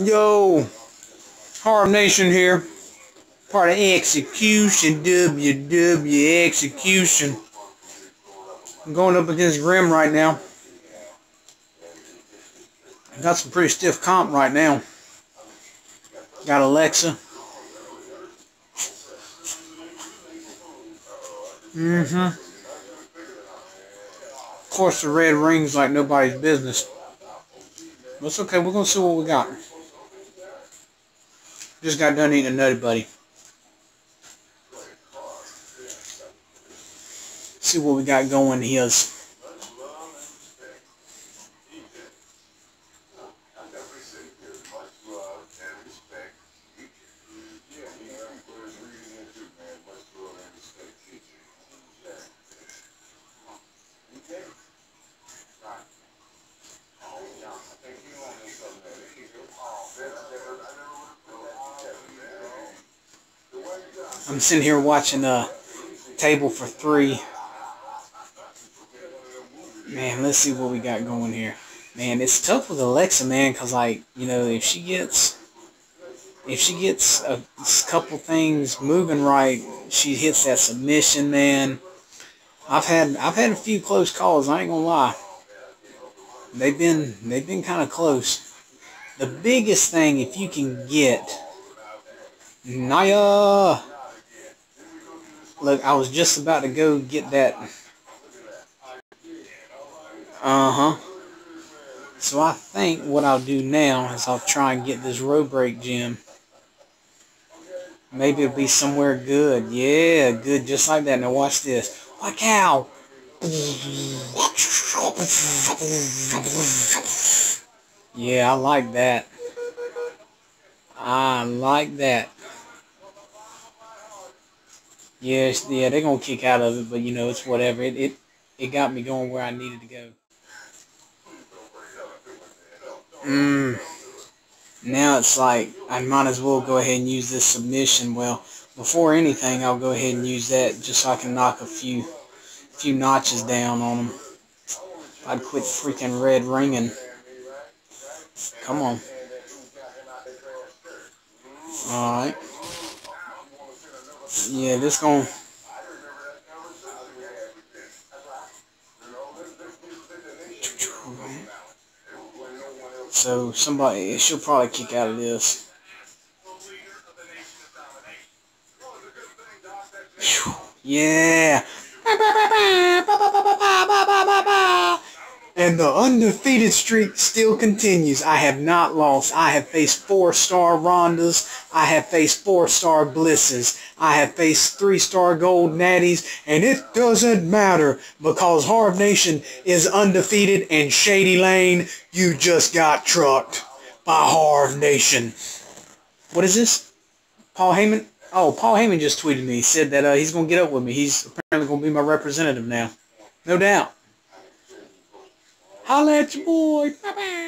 Yo, Jarv Nation here. Part of Execution, WW Execution. I'm going up against Grimm right now. Got some pretty stiff comp right now. Got Alexa. Mm-hmm. Of course, the red rings like nobody's business. But it's okay. We're going to see what we got. Just got done eating a Nutty Buddy. See what we got going here. I'm sitting here watching a table for three. Man, let's see what we got going here. Man, it's tough with Alexa, man, because, like, you know, if she gets, if she gets a couple things moving right, she hits that submission, man. I've had, I've had a few close calls, I ain't gonna lie. They've been, they've been kind of close. The biggest thing, if you can get, Naya, Look, I was just about to go get that. Uh-huh. So I think what I'll do now is I'll try and get this row break gem. Maybe it'll be somewhere good. Yeah, good just like that. Now watch this. Watch cow. Yeah, I like that. I like that. Yes, yeah, they're gonna kick out of it, but you know, it's whatever. It it it got me going where I needed to go. Mmm. Now it's like I might as well go ahead and use this submission. Well, before anything, I'll go ahead and use that just so I can knock a few few notches down on them. I'd quit freaking red ringing. Come on. All right. Yeah, this going So somebody, she'll probably kick out of this. Yeah. And the undefeated streak still continues. I have not lost. I have faced four-star Rondas. I have faced four-star Blisses. I have faced three-star Gold Natties. And it doesn't matter because Jarv Nation is undefeated and Shady Lane, you just got trucked by Jarv Nation. What is this? Paul Heyman? Oh, Paul Heyman just tweeted me. He said that uh, he's going to get up with me. He's apparently going to be my representative now. No doubt. Alete muito! Bye bye!